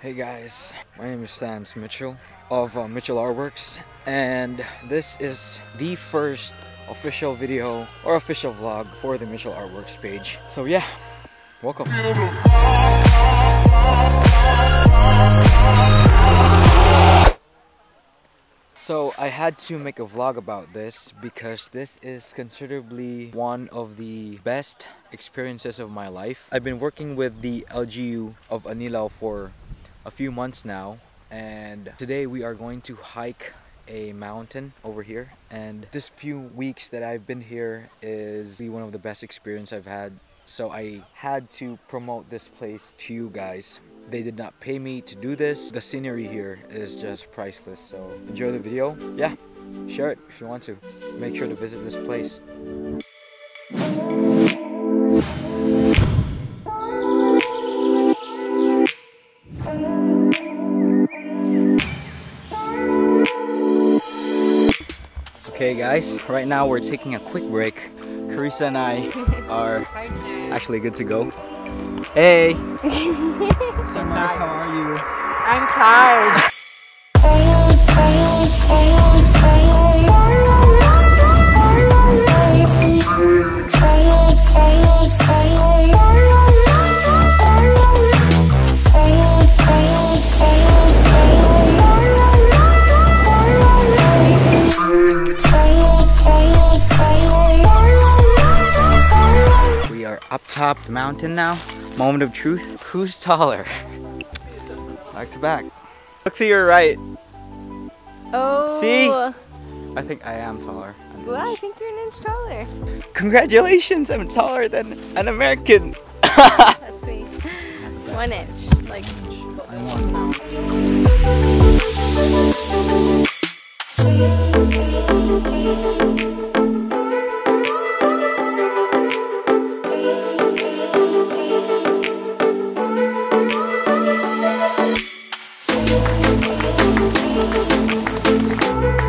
Hey guys, my name is Stance Mitchell of uh, Mitchell Artworks and this is the first official video or official vlog for the Mitchell Artworks page. So yeah, welcome. So I had to make a vlog about this because this is considerably one of the best experiences of my life. I've been working with the LGU of Anilao for a few months now and today we are going to hike a mountain over here. And this few weeks that I've been here is one of the best experience I've had. So I had to promote this place to you guys. They did not pay me to do this. The scenery here is just priceless. So enjoy the video. Yeah share it if you want to. Make sure to visit this place Okay guys, right now we're taking a quick break. Carissa and I are actually good to go. Hey! Summers, how are you? I'm tired. up top the mountain now. Moment of truth. Who's taller? Back to back. Look to your right. Oh. See? I think I am taller. Well, I think you're an inch taller. Congratulations, I'm taller than an American. That's me. One inch. Like. One. Thank you.